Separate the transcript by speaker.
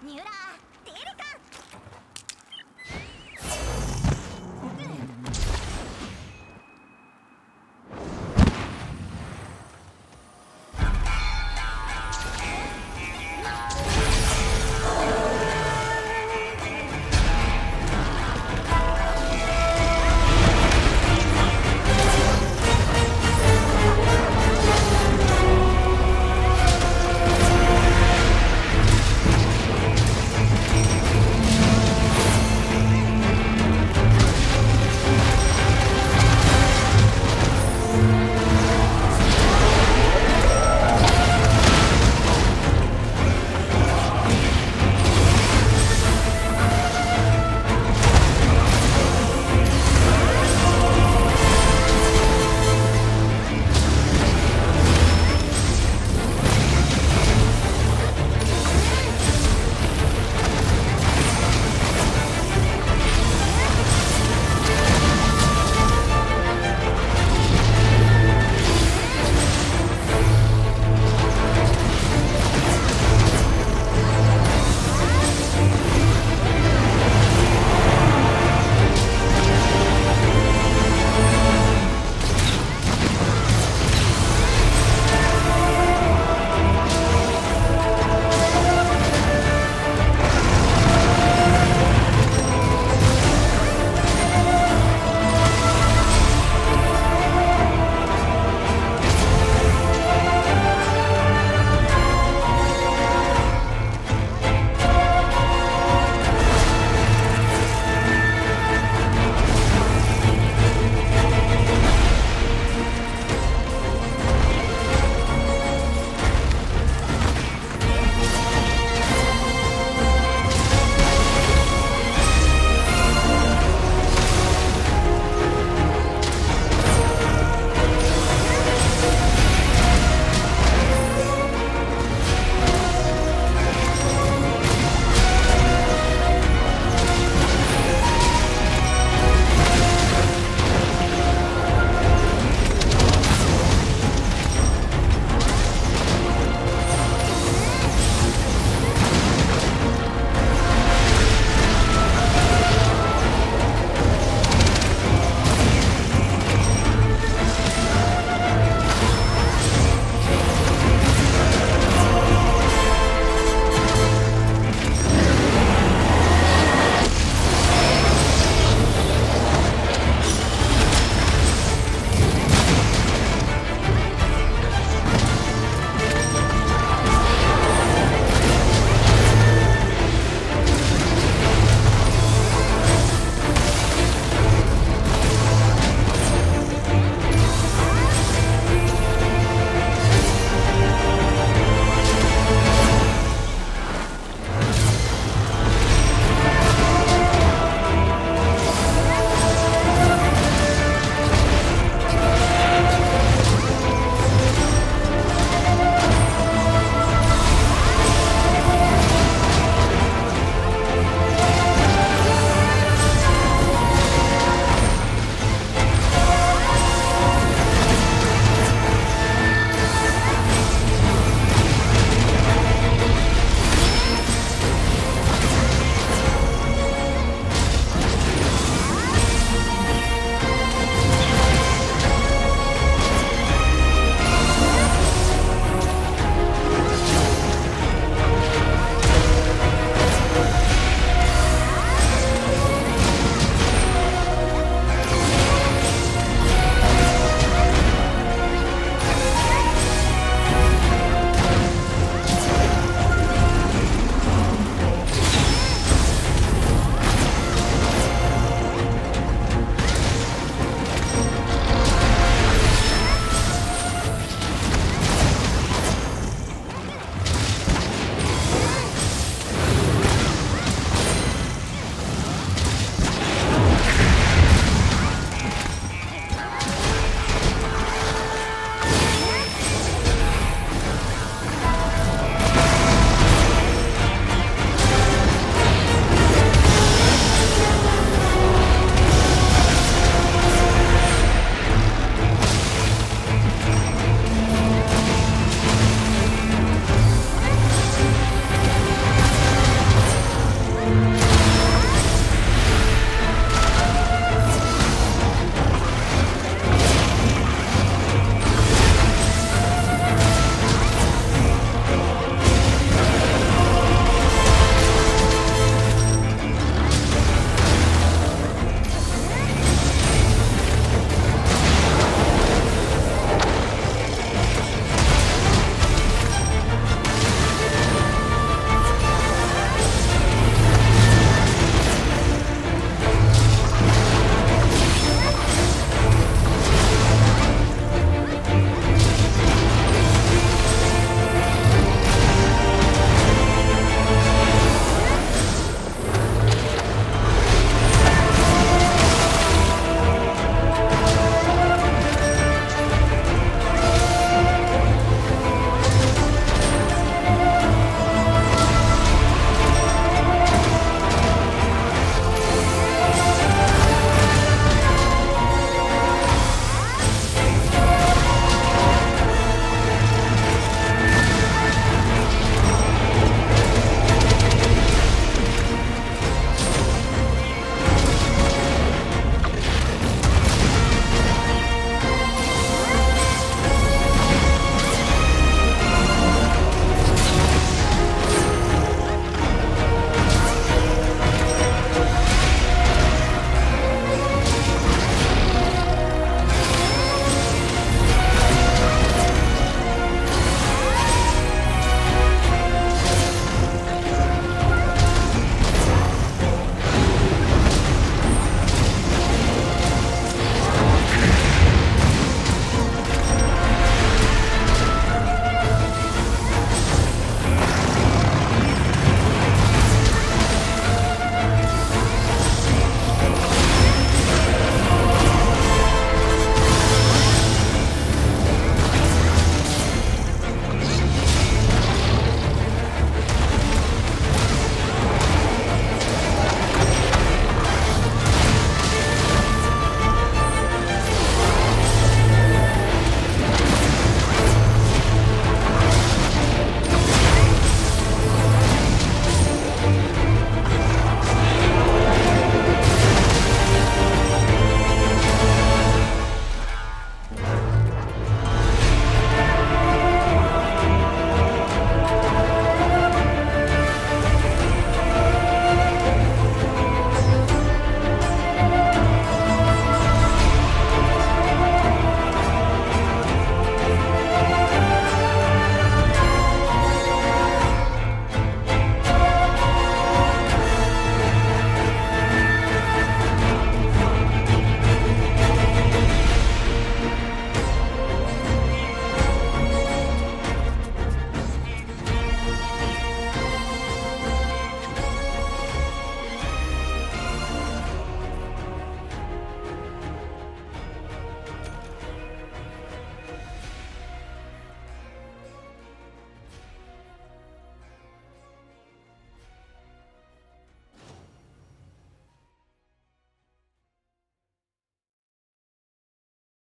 Speaker 1: 牛浦